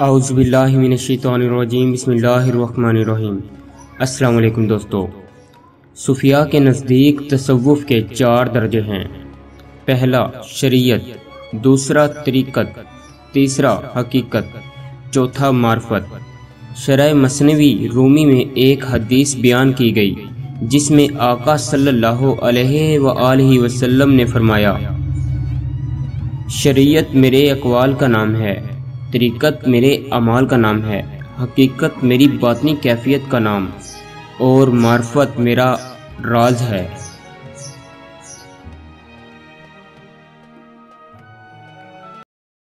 आउज़बिल्लिमिनशैतानिर्रजीम बिस्मिल्लाहिर्रहमानिर्रहीम अस्सलाम वालेकुम दोस्तों। सूफिया के नज़दीक तसव्वुफ़ के चार दर्जे हैं। पहला, शरीयत। दूसरा, तरीक़त। तीसरा, हकीकत। चौथा, मार्फत। शरह मसनवी रूमी में एक हदीस बयान की गई, जिसमें आका सल्लल्लाहु अलैहि वसल्लम ने फरमाया, शरीयत मेरे अकवाल का नाम है। तरीक़त मेरे अमाल का नाम है। हकीकत मेरी बातनी कैफियत का नाम। और मार्फत मेरा राज है।